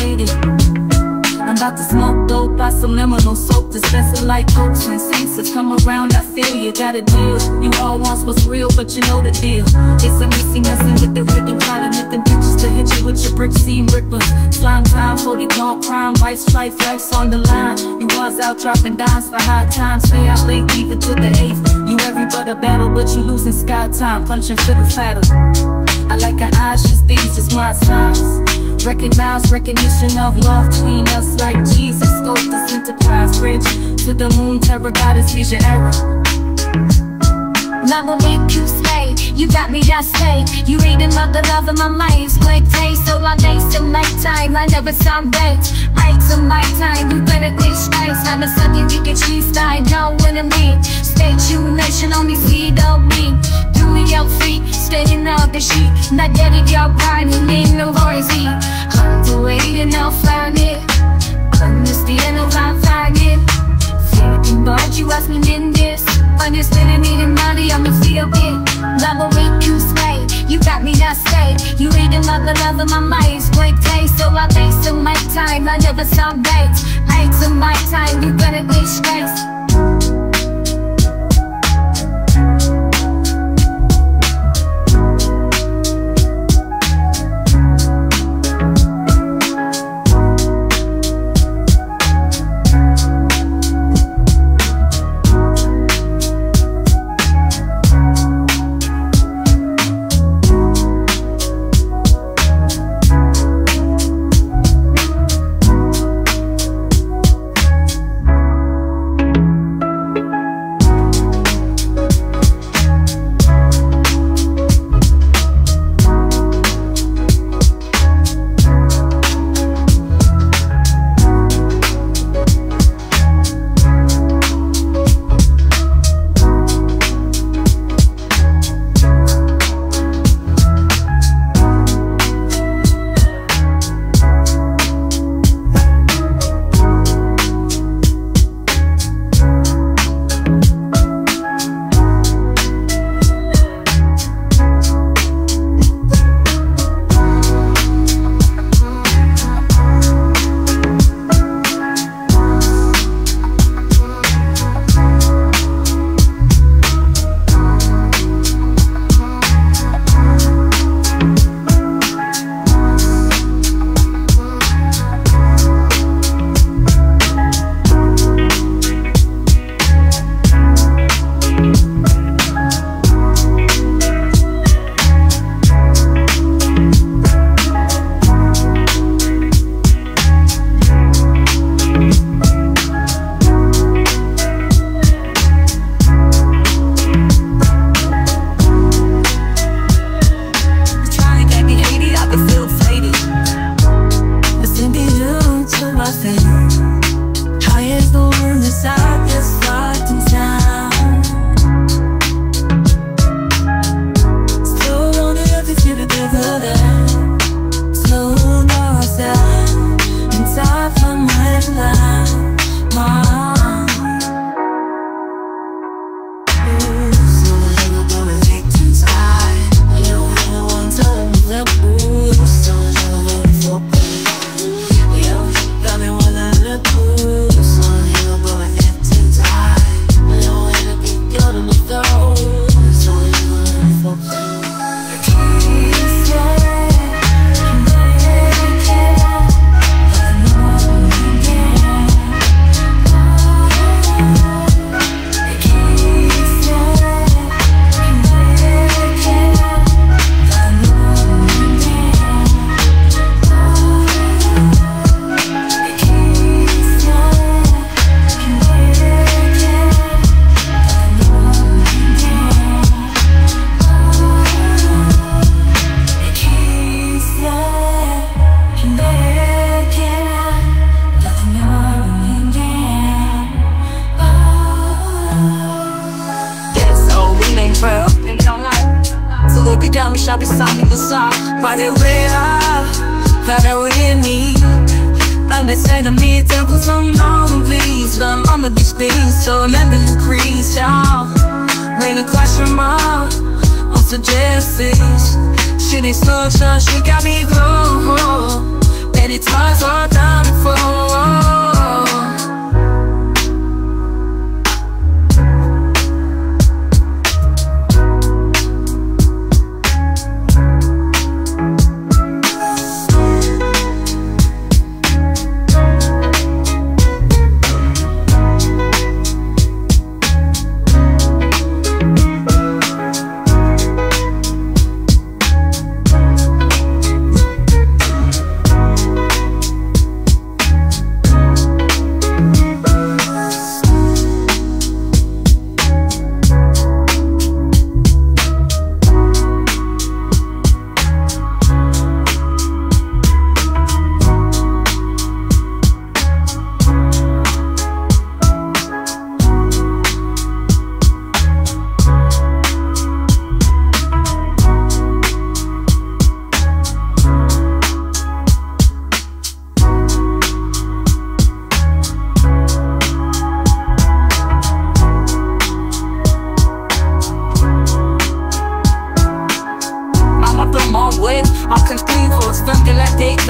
violated. I'm about to smoke dope by subliminal soap Dispenser like hopes when saints have come around I feel you got a deal. You all want what's real but you know the deal. It's a missing messing with the rhythm Trying to them pictures to hit you with your brick seam rippers Slime time for the gone crime White stripe flags on the line. You was out dropping dimes for high times Stay out late it to the eighth. You every but a battle but you losing sky time Punching the fatter I like an eyes just these is my signs Recognize recognition of love between us like Jesus Scope this enterprise bridge to the moon Terror goddess, your error Love will make you stay. You got me just say You reading about the love of my life. Quick day, so long days till nighttime. I never sound bad I till my time. You better think straight I'm a sucker you can choose I don't wanna leave Stay tuned nation only see the me Out free Staying out the sheet. Not getting your pride Need no voice Hunt away and I'll find it. Understand if I find it. Thinking but you ask me in this. Understanding needing money I'ma feel it. Love will make you stay You got me not stay. You reading about the love of my mind. Quick taste so I taste of my time. I never saw dates. I took my time You better be straight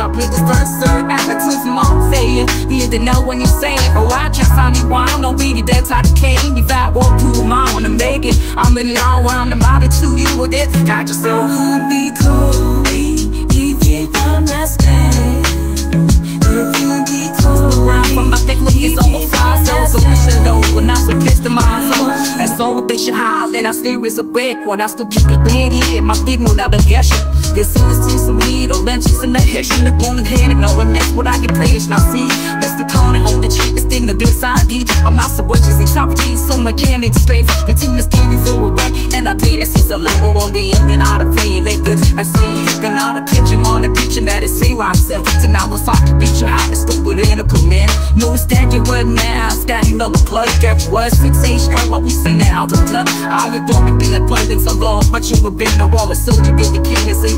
up with the first serve attitude from all failure. You didn't know when you say it, but I just find me why I don't really that type of cane. You vibe walk through my wanna make it. I'm in really all around the body to you with it. Got yourself who be cool. If you understand, From my thick look, over five cells. So should know when I in my soul. That's all they should hide. Then I stay with a break when I still keep it big here. My feet will never get you. This is some weed or oh, benches in the head. She look on the head and know when that's what I get paid. Now see, that's the tone and the cheapest thing to side D. I'm not so much as top G, so candy space. The team is candy so right. And I pay this is a level on the end and out of good. I see looking out a picture on the picture that is I said it. And I was off to beat you out, it's stupid in a command. No, it's that you were now, standing the plug. Get was fixation, what we see now. The I would don't be the plug, so long, but you have been the wall, so you get the king and say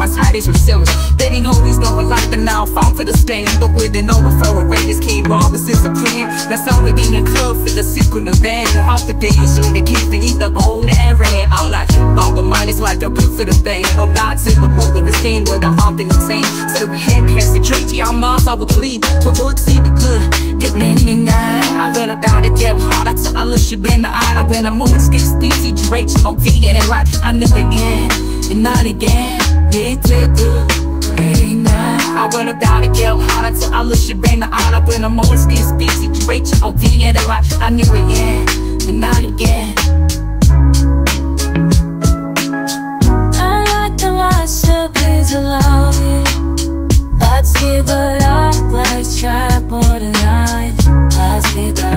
resilient. They didn't always know a lot, but now found for the stain. But with an overflow, this came wrong, this is supreme. That's we in the club for the secret event. Off the day, so they keep the eat the bone and red. I'm like, all the money's like the proof for the thing. I'm not moving the stain with the hump in the same. So we had past the treaty, I'm off, I would believe. But look, see the good, get me in the I better down it, get hard. I tell I look you in the eye. I better move, skip, easy, Drake, I'm feeding it right. I never again, and not again. I up down and get until I look you bang the up in the moment skin speech great I'll be in the right? I knew it yeah and not again. I like the lights so please allow me Let's give a light Let's try more tonight Let's be the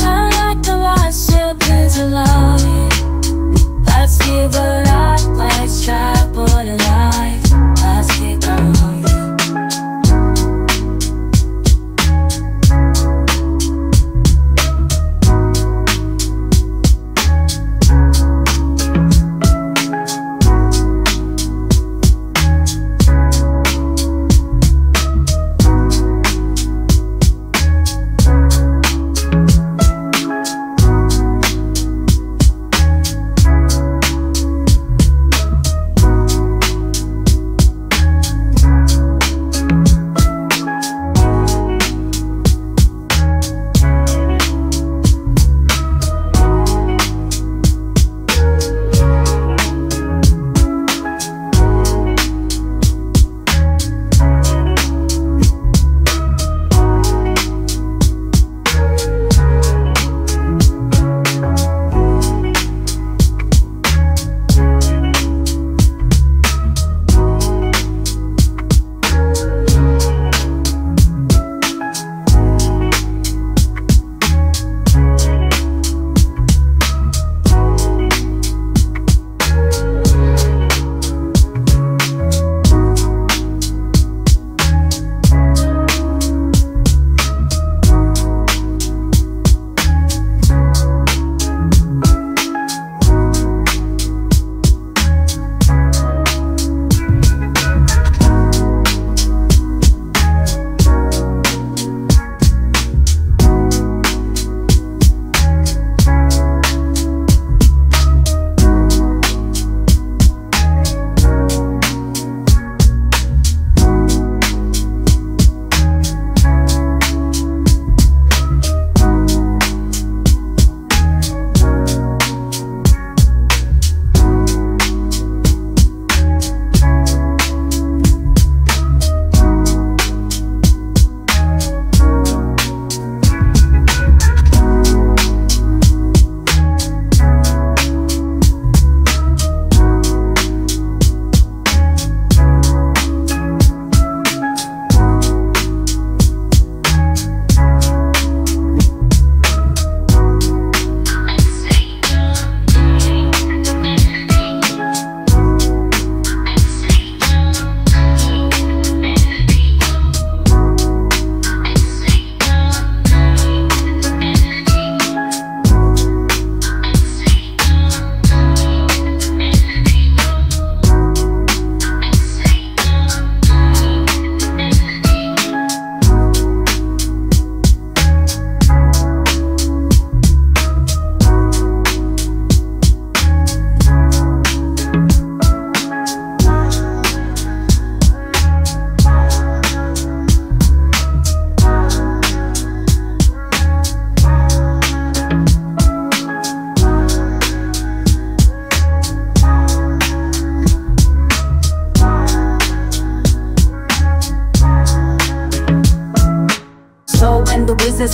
I like the lights so please allow me Let's give a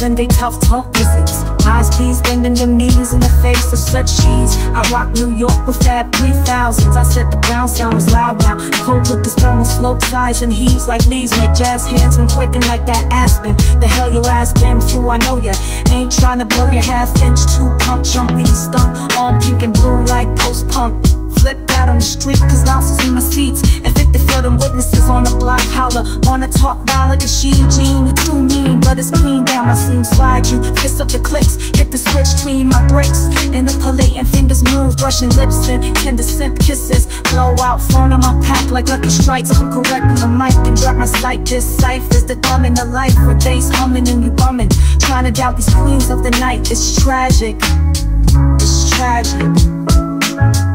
and they tough talk wizards. Eyes please bending them knees in the face of such cheese. I rock New York with that 3000s. I set the ground sound was loud now. Cold with the thermal slope size and heaves like leaves. Make jazz hands when quicken like that aspen. The hell your ass been through, I know ya. Ain't trying to blow your half inch, two pump, jumpy stump. All pink and blue like post punk Flip out on the street cause louses in my seats And 50 for them witnesses on the block. Holler Wanna talk about the she Gene, you too mean But it's clean down. My seam, slide you. Fist up the clicks, hit the switch between my brakes And the and fingers move, brushing lips and tender scent kisses. Blow out phone on my pack like lucky strikes. I'm correct on the mic and drop my sight. This cipher's the dumb in the life With days humming and you bumming. Trying to doubt these queens of the night. It's tragic, it's tragic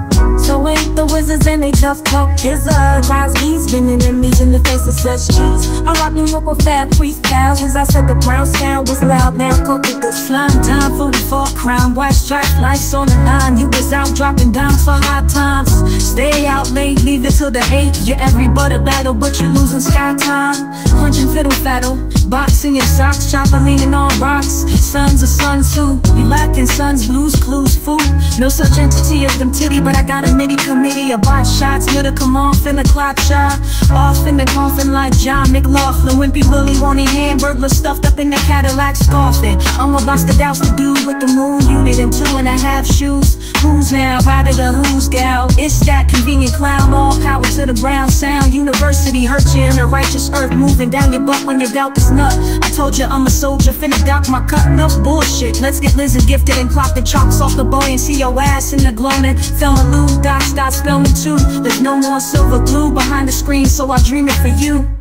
so ain't the wizards and they tough talk. Uh Crosby's spinning in me in the face of such cheese. I rock New York with fat freestyle As I said the brown sound was loud. Now cook with the slime. Time for the four crown White stripe lights on the line. You was out dropping down for high times. Stay out late, leave it till the eight You're everybody battle but you're losing sky time. Punching fiddle faddle Boxing your socks, chopper leaning on rocks. Sons of sons too We lacking sons, blues, clues, food. No such entity as them titty But I got a mini committee of bot shots Near to come off in the clock shot. Off in the coffin like John McLaughlin. Wimpy Willie wanting hamburger stuffed up in the Cadillac scoffing. I'm a bust the douse to do with the moon unit And two and a half shoes. Who's now out of the who's gal? It's that convenient clown All power to the brown sound. University hurt you in a righteous earth Moving down your butt when your doubt is nut. I told you I'm a soldier Finna dock my cut Enough bullshit. Let's get Liz gifted And plop the chalks off the boy And see your ass in the gloaming. Thelma Lou, Doc, stop spelling too. There's no more silver glue behind the screen So I dream it for you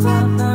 about the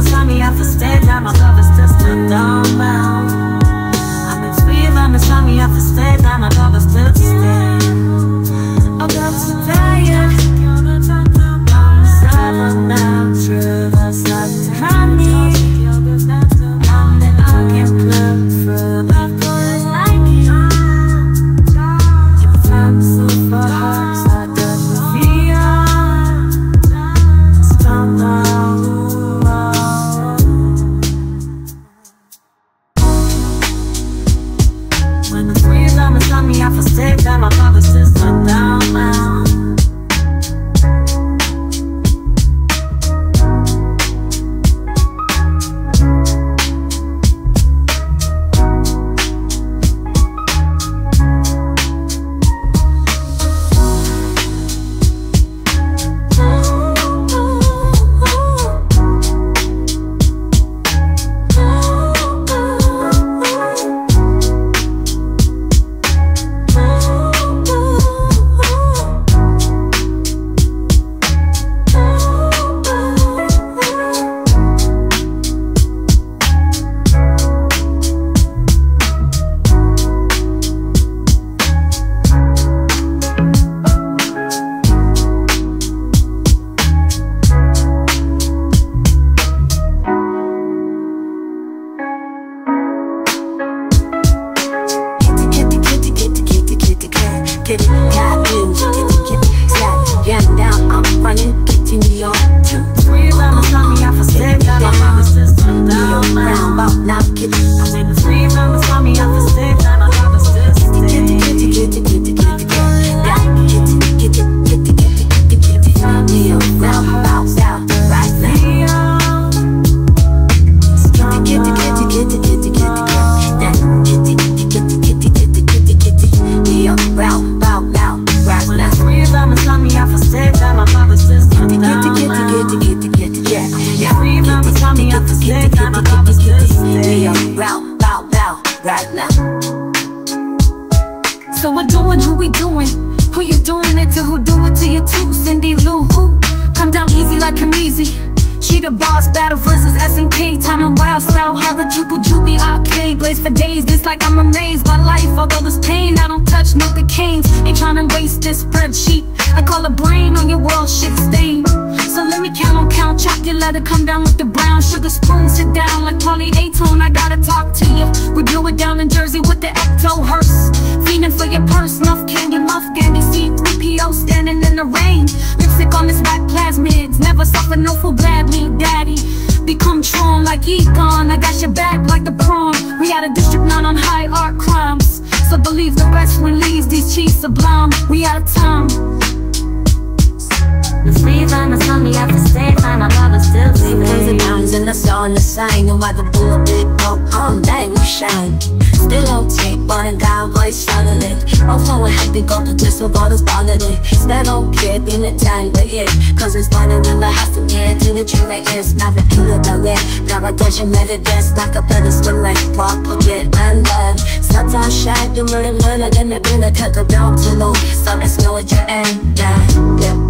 Mama saw me off the stage, now my love is just a dumbbell. I'm been sweet, mama saw me off the stage, now my love is just a She sublime. We out of time. It's me by my tummy, I can stay by my papa still sleeping. Closing eyes and I saw the sign. No matter who a big pop on, we shine. Still okay, oh, but I got voice suddenly Also a happy go to just about us bodily It's that okay, in the time, but yeah Cause it's funny when I have to get to the truth It is not the key the land Grab a touch let it dance Like a pedestal, like walk, get my love. Sometimes shy, do really learn I didn't bring a cut the down to low. So let's know what you end, yeah, yeah.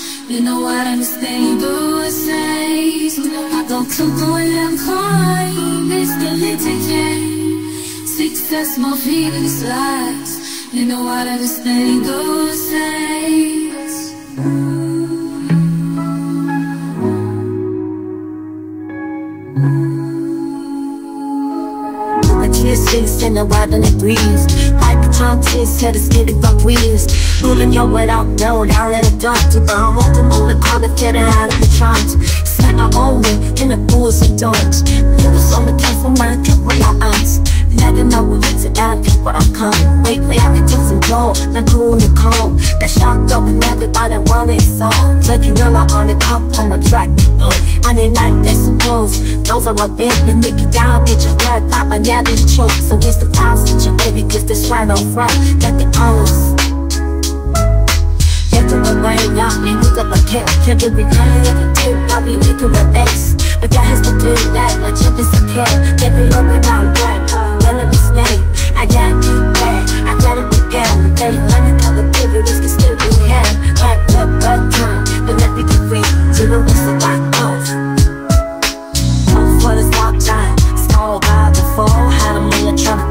You know what I'm saying, it I don't know what I'm crying It's the little Success, my feelings lies You know what I'm saying, though it says Six in the wild and it breeze. Hypertron taste, had a skinny fuck wheels. Moving your way out, no, down in the dark. To burn, walk the moment, call it, get it out of the trance. Set my own way, in the pools and dogs. It on the cast of my cup with my eyes Never know what it's about, people are coming Lately I've been just enjoy, not cool in the cold That shocked up and everybody wanted so. Like you know I'm on the top, on the track. I didn't like that suppose Those are what been and make you down, get your blood. Pop my yeah, this choke So it's the pounds that your baby gets this right on front. Got the owns Get to the rain, my cat Can't of the tape, I'll be making the bass But that has to do that, my chip is a cat Get me up and out, right, I got it bad, I got it repair They learning how the pivot is still be had Back up, back time, but let me be free. To the rest of my Somebody else I ain't sold to me I feel that really